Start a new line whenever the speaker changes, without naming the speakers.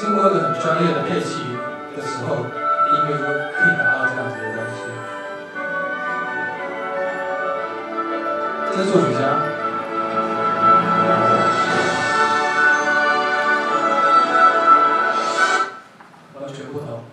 经过一个很专业的配器的时候，音乐就可以达到这样子的东西。这是作曲家。全过头。